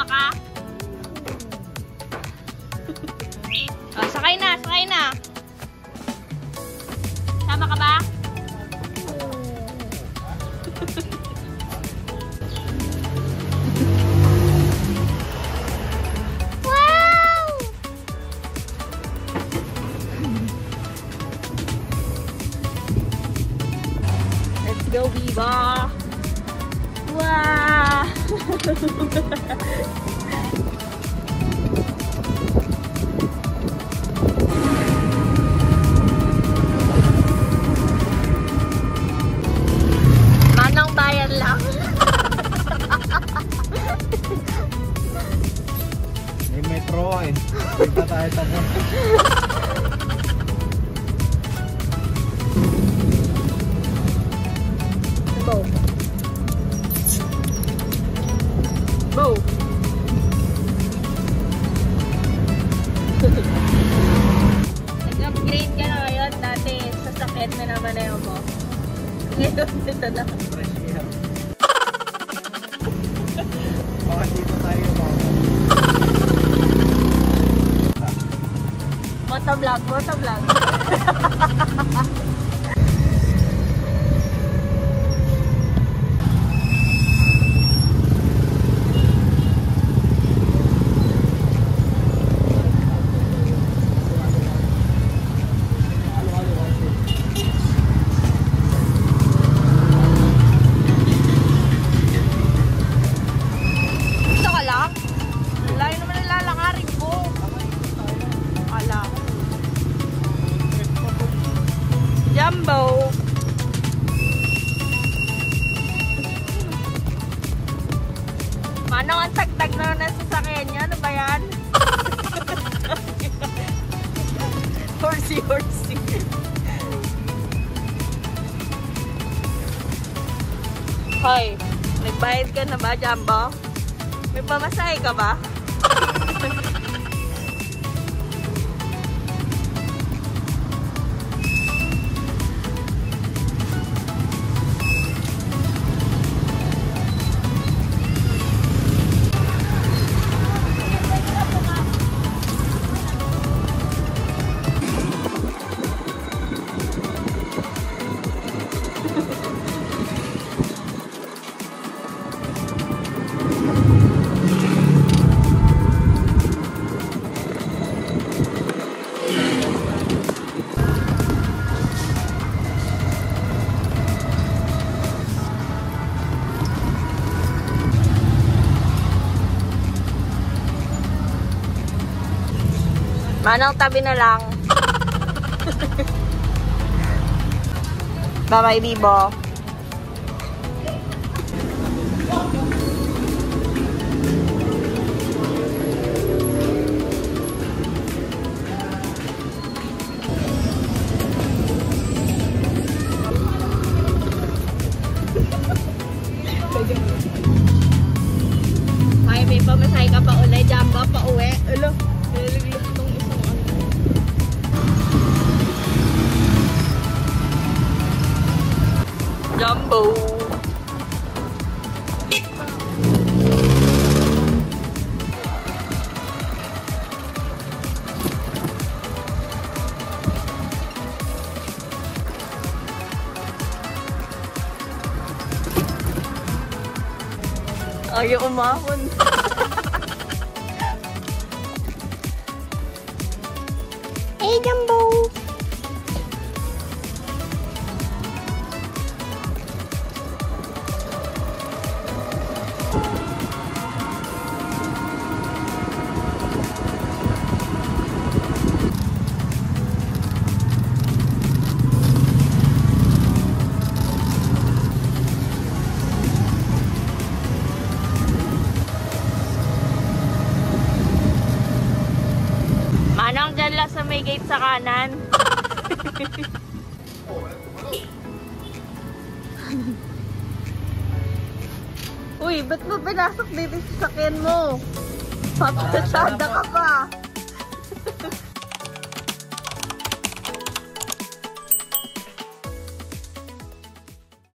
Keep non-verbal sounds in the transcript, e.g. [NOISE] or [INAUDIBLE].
Sama ka? oh, sakay na, sakay na. Sama ka ba? wow! Let's go, Viva! Wow! [LAUGHS] Manang bayan lang. May metro eh. Hindi pa tayo tapos. Bow. Sasakyan na naman na yun mo. Ngayon, [LAUGHS] dito na. Fresh air. Baka dito tayo Motovlog, motovlog. [LAUGHS] Manong ang tagtag na ng sasakyan niya. Ano ba yan? [LAUGHS] horsey, horsey. Hoy, nagbayad ka na ba, Jumbo? May pamasahe ka ba? [LAUGHS] Manang tabi na lang. Bye-bye, Bibo. Ay, may pamasahe ka pa ulay. Jamba pa uwi. Alo, nalaglag Jumbo. Ayaw umahon. [LAUGHS] sa kanan. Uy, ba't mo pinasok dito sa sakyan mo? Papasada ka pa.